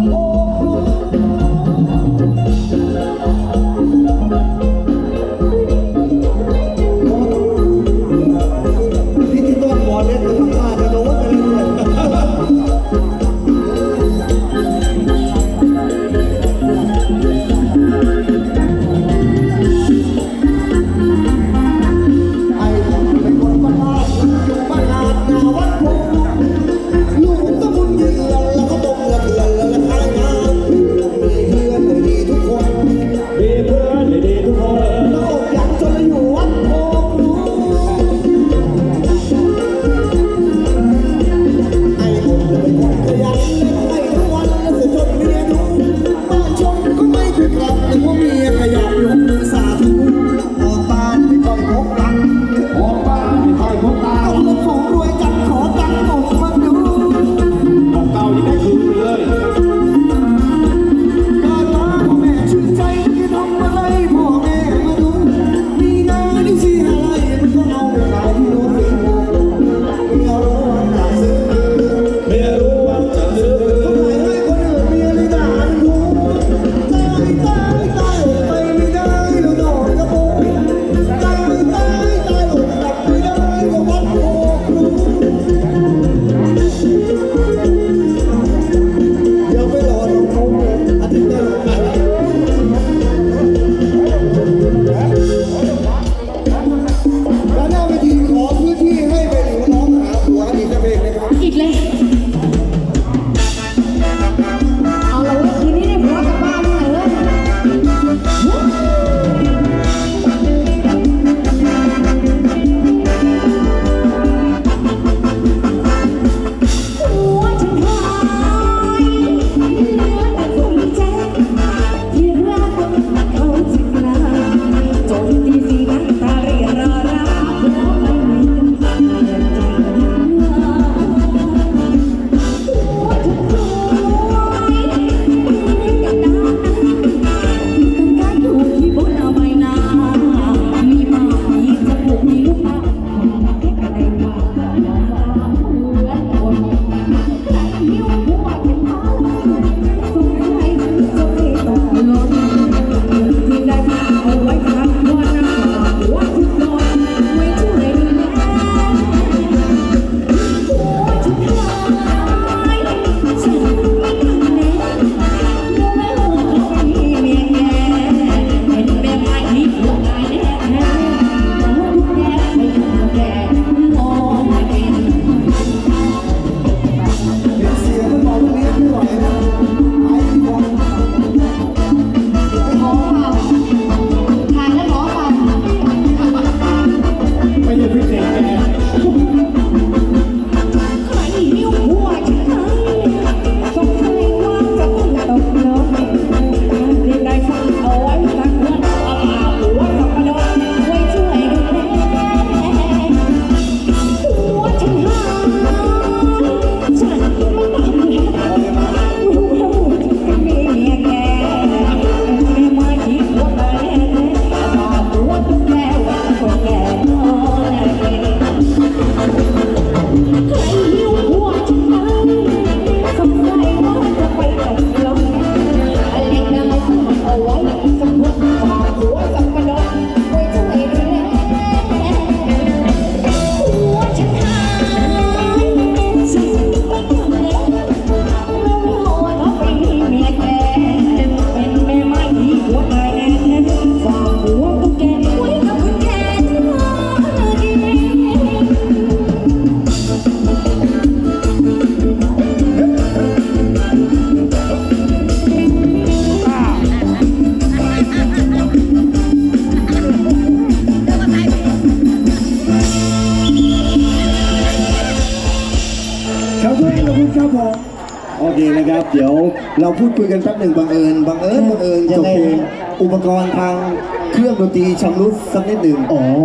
Oh. พูดคุยกันแป๊บหนึ่งบังเอิญบังเอิญบังเอิญจบเพลงอุปกรณ์ทางเครื่องดนตรีชำรุดสักนิดหนึ่ง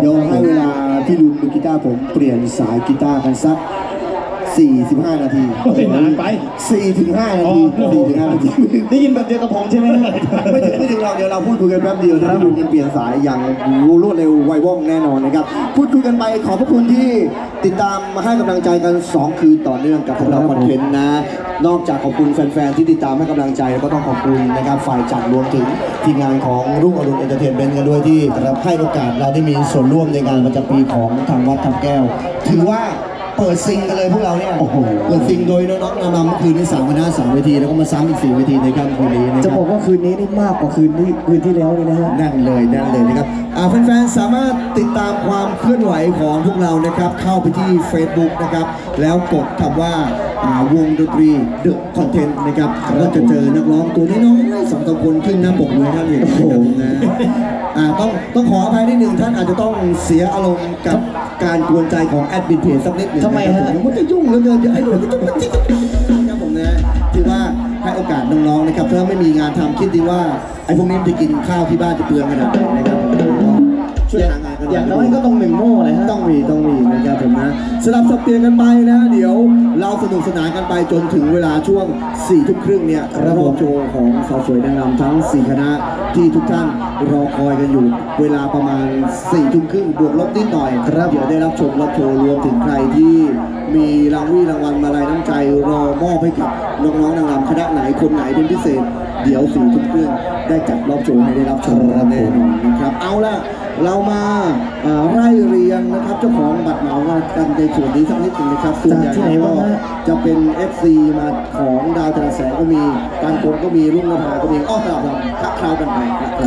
เดี๋ยวให้เวลาพี่ลุงมือกีตาร์ผมเปลี่ยนสายกีตาร์กันสัก 45 นาทีเฮ้ยนานไป 4ถึง5นาอ๋ทีอ4ถึง5นาที ได้ยินแบบเดียวกับผมใช่ไหมฮะ ไม่ถึงไม่ถึงเราเดี๋ยวเราพูดคุยกันแป๊บเดียวนะครับคุณเปลี่ยนสายอย่างรวดเร็วไวว่องแน่นอนนะครับ พูดคุยกันไปขอบพระคุณที่ติดตามมาให้กำลังใจกัน2คืนต่อเนื่องกับพวกเราคอนเทนต์นะ นอกจากขอบคุณแฟนๆที่ติดตามให้กำลังใจแล้วก็ต้องขอบคุณนะครับฝ่ายจัดรวมถึงทีมงานของรุ่งอรุณเอนเตอร์เทนเมนต์กันด้วยที่ให้โอกาสเราได้มีส่วนร่วมในงานประจำปีของทางวัดถ้ำแก้ว ถือว่า เปิดซิงกันเลยพวกเราเนี่ยโอ้โหเปิดซิงโดยน้องๆนำนำเมื่อคืนนี้สามคณะสามเวทีแล้วก็มาซ้ำอีกสี่เวทีในค่ำคืนนี้นะคจะรับจะบอกว่าคืนนี้นี่มากกว่าคืนที่คืนที่แล้วนี่นะฮะ แน่นเลยแน่นเลยนะครับอ่าแฟนๆสามารถติดตามความเคลื่อนไหวของพวกเรานะครับ เข้าไปที่ Facebook นะครับ แล้วกดคำว่าอ่าวงดนตรี The Content นะครับก็จะเจอนักร้องตัวน้อยๆสองสามคนขึ้นหน้าปกเลยท่านเห็นนะครับนะ อ่าต้องต้องขออภัยนิดหนึ่งท่านอาจจะต้องเสียอารมณ์กับ การกวนใจของแอดมินเพจสักนิดหนึ่งทำไมฮะนมันจะยุ่งเหลือเกินเดี๋ยวไอ้หนูก็จะมันจิ๊กครับผมนะถือว่าให้โอกาสน้องๆนะครับถ้าไม่มีงานทำคิดดีว่าไอ้พวกนี้มันจะกินข้าวที่บ้านจะเปลืองขนาดไหนนะครับ ช่วยหางานกันหอย่างน้อยก็ต้องหนึ่งโม่เลยฮะ ต้องมีต้องมีนะครับผมนะสลับสับเปลี่ยนกันไปนะเดี๋ยวเราสนุกสนานกันไปจนถึงเวลาช่วง4ี่ทุ่มครึ่งเนี่ยครับผม โชว์ของสาวสวยนางงามทั้ง 4 คณะที่ทุกท่านรอคอยกันอยู่ เวลาประมาณ4ี่ทุ่มครึ่งบวกลบนิดหน่อยครับเดี๋ยวได้รับชมรับโชว์รวมถึงใครที่มีรางวีรางวัลมาลัยน้ำใจรอมอบให้กับน้องๆนางรำคณะไหนคนไหนเป็นพิเศษ เดี๋ยวสี่ทุ่มครึ่งได้จัดรอบโชว์ให้ได้รับชมกันแน่นอนนะครับเอาละ เรามาเอ่อไล่เรียงนะครับเจ้าของบัตรเหมากันในส่วนนี้สักนิดหนึงนะครับส่วนใหญ่จากที่ไหนก็บ้างฮะจะเป็น FC มาของดาวจราแสงก็มีการโกงก็มีรุ่งนภาก็มีอ้อสลับกันคัดคราวกันไป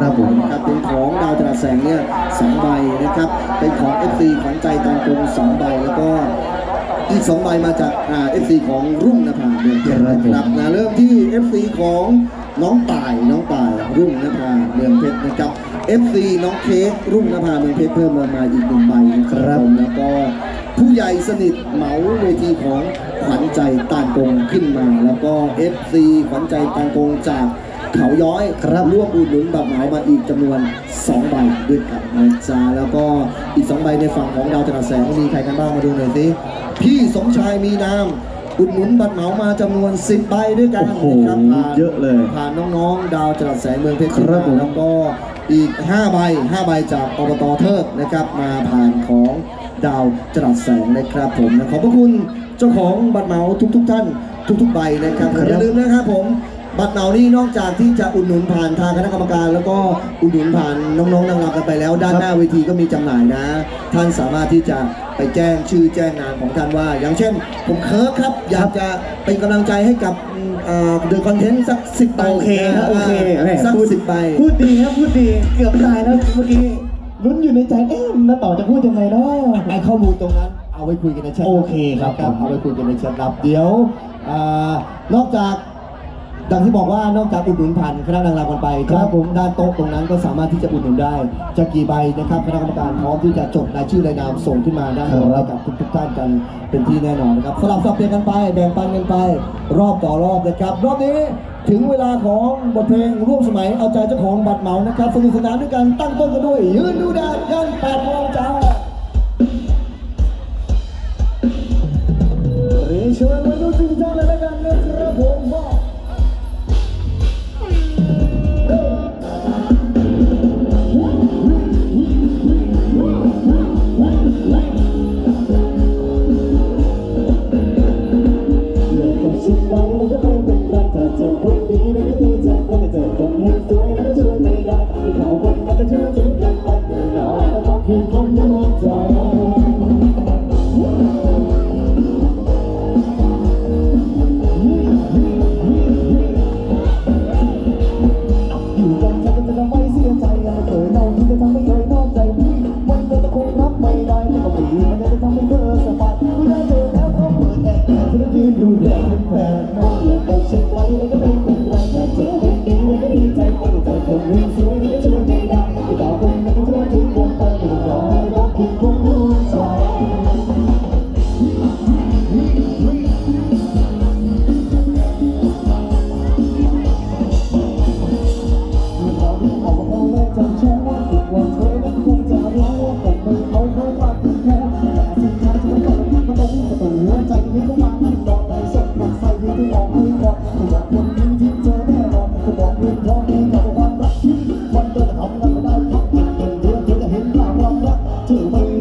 ครับผมนะครับเป็นของดาวจราแสงเนี่ยสองใบนะครับเป็นของ FC ขวัญใจการโกงสองใบแล้วก็อีกสองใบมาจากอ่า FC ของรุ่งนภาเมืองเพชรนะครับนะเริ่มที่ FC ของน้องต่ายน้องต่ายรุ่งนภาเมืองเพชรนะครับ FC น้องเค้กรุ่งนภาเมืองเพชรเพิ่มมามาอีกหนึ่งใบนะครับผมแล้วก็ผู้ใหญ่สนิทเหมาเวทีของขวัญใจตานกงขึ้นมา แล้วก็ FC ขวัญใจตานกงจากเขาย้อยครับร่วมอุดหนุนบัตรเหมามาอีกจำนวน2ใบด้วยกันนะจ๊ะแล้วก็อีก2ใบในฝั่งของดาวจราแสงมีใครกันบ้างมาดูหน่อยสิพี่สมชายมีนามอุดหนุนบัตรเหมามาจำนวน 10 ใบด้วยกันโอ้โหนะครับผ่านเยอะเลยผ่านน้องๆ ดาวจราแสงเมืองเพชรครับผมแล้วก็ อีก 5 ใบ 5 ใบจากอบตเทิกนะครับ มาผ่านของดาวจราแสงนะครับผมนะขอบพระคุณเจ้าของบัตรเหมาทุกๆท่านทุกๆใบนะครับครับอย่าลืมนะครับผม บัตรเหมานี่นอกจากที่จะอุดหนุนผ่านทางคณะกรรมการ แล้วก็อุดหนุนผ่านน้องๆนางรำกันไปแล้ว ด้านหน้าเวทีก็มีจำหน่ายนะ ท่านสามารถที่จะไปแจ้งชื่อแจ้งนามของท่านว่า อย่างเช่น ผมเคิร์กครับ อยากจะเป็นกำลังใจให้กับเดอะคอนเทนต์สักสิบใบโอเคครับโอเคแหม่สักพูดสิบใบพูดดีครับพูดดีเกือบตายแล้วเมื่อกี้ลุ้นอยู่ในใจเอ๊ะน้าต่อจะพูดยังไงเนาะไอข้อมูลตรงนั้นเอาไว้คุยกันในแชทโอเคครับนะเอาไว้คุยกันในแชทลับเดี๋ยวอานอกจาก ดังที่บอกว่านอกจากอุดหนุนผ่านคณะนางรำกันไปครับผมด้านโต๊ะตรงนั้นก็สามารถที่จะอุดหนุนได้จะกี่ใบนะครับคณะกรรมการพร้อมที่จะจดรายชื่อรายนามส่งขึ้นมาด้านบนให้กับทุกๆท่านกันเป็นที่แน่นอนนะครับสลับสับเปลี่ยนกันไปแบ่งปันกันไป รอบต่อรอบนะครับ รอบนี้ถึงเวลาของบทเพลงร่วมสมัยเอาใจเจ้าของบัตรเหมานะครับสนุกสนานด้วยกันตั้งต้นกันด้วย ยืนดูแดดยันแปดโมงเช้าเรียนเชิญมาดูทุกท่านเลยละกันนะครับผมว่าเ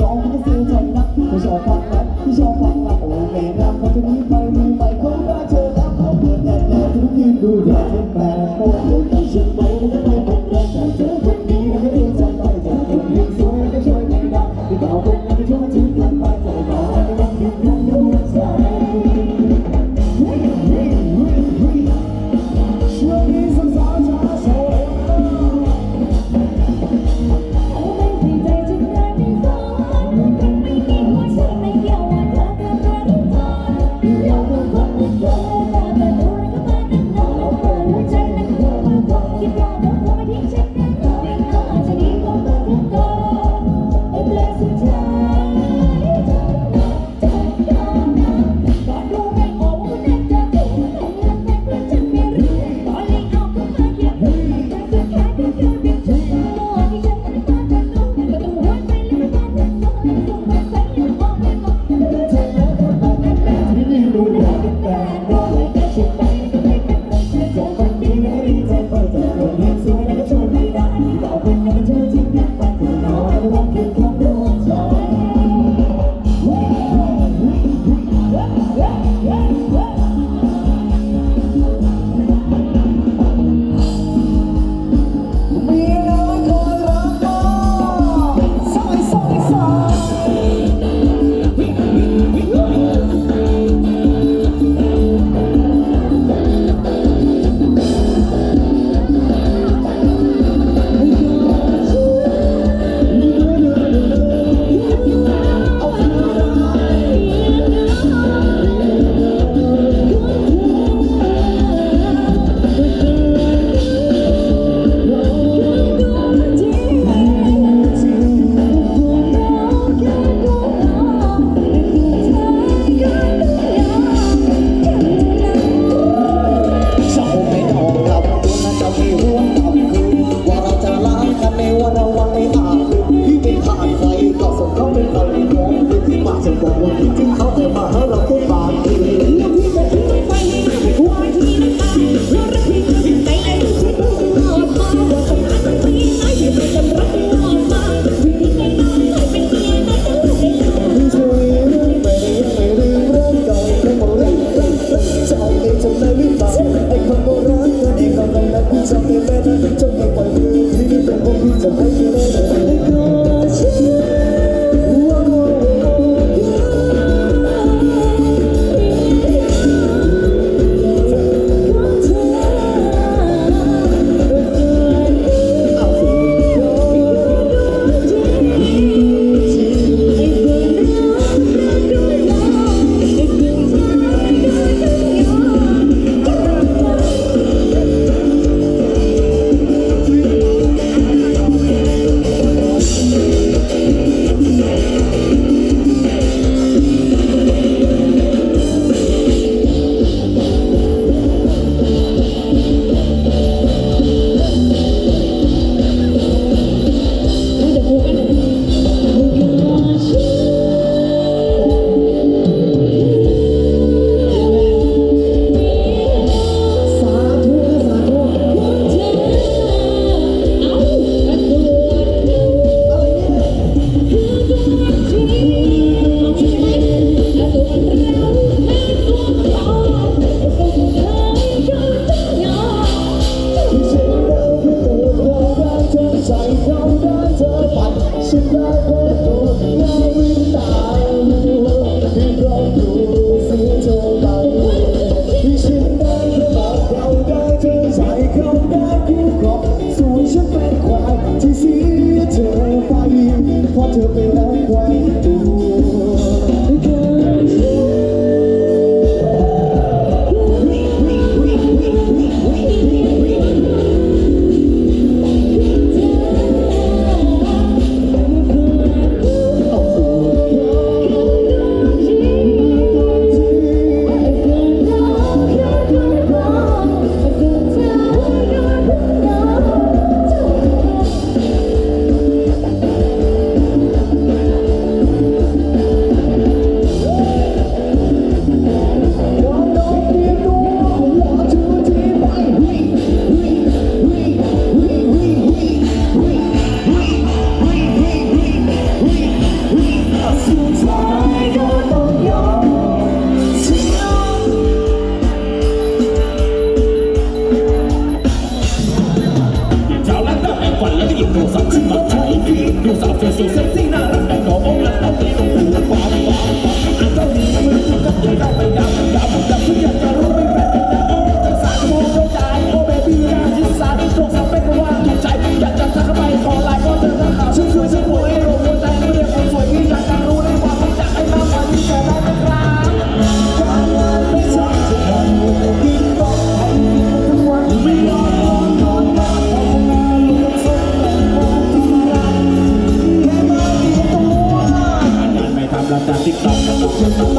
องก็เสียใจนักไม่ชอบฟังนักไม่ชอบฟังนะโอ้แม่รักเขาจะนี้ไป 定那。Oh.